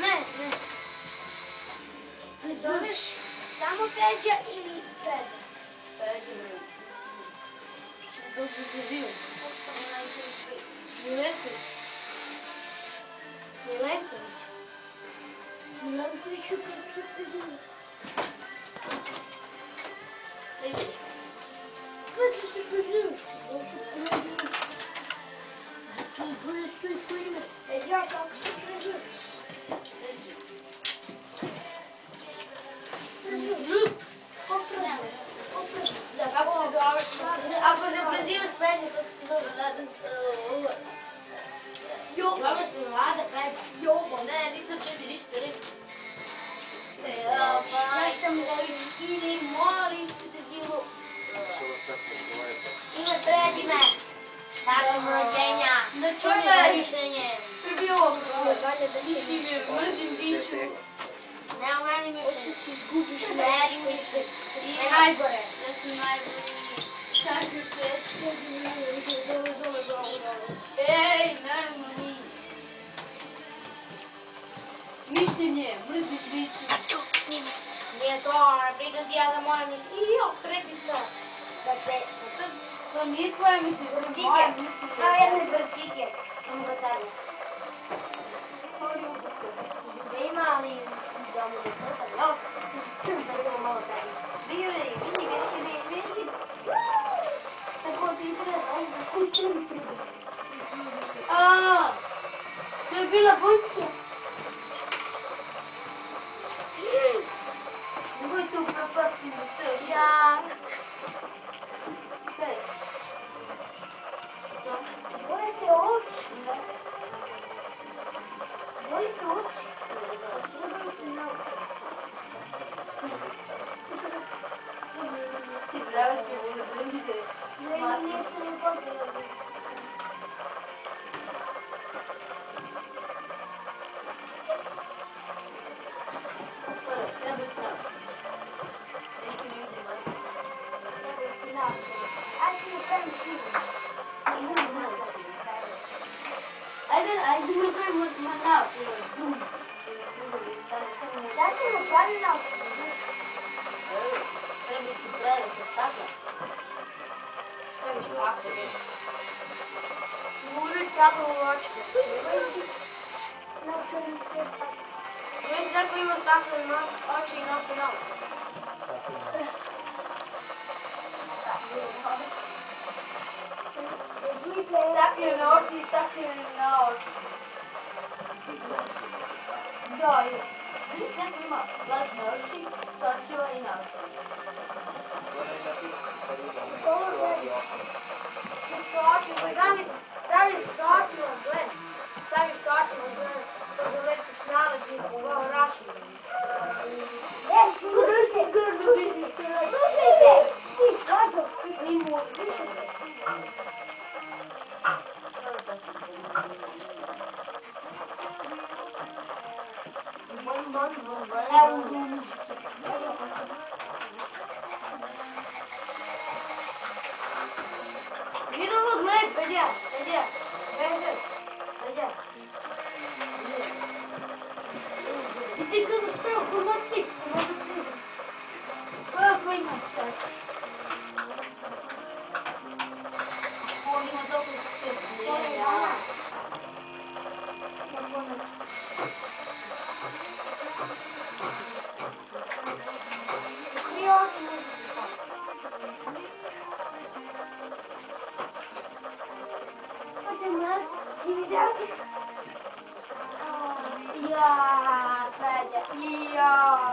Ne? Ne? Gdyż samo Pedzia i Peda. Pedzia był. Dobrze zrobił. Milenković. Milenković. Milenković çok çok güzel. Peki. Peki sürprizim. O sürprizim. Böyle sürprizim. Ece kalksın. prendi questo nome da Yok. Baba şimdi hadi ben yok. Ne Lisa çeviriş biri. Yaşam geri mori stüdyo. Ima predime. Tako rođenja. Da čuješ. Srbijo. Ići mi mrzim diću. Ne, meni mi se izgubiš. Meni mi se. I najgore. Da si najgore. Mišljenje mrzih bići. A čuk s njima. Nije to, ona briga ti ja za moje misli. I jok, treći to. Dakle, to, to nije tvoje misli, to je moje misli. To je jedne vrstike. Sam ga skończymy. A, debila Wojtka. não Thank you. nel nord, stacchi nel nord. Joy, please let me up. Blood mercy, touch you in us. 再见，再见，再见，再见。嗯，你这个是干嘛？呀，再见！哎呀。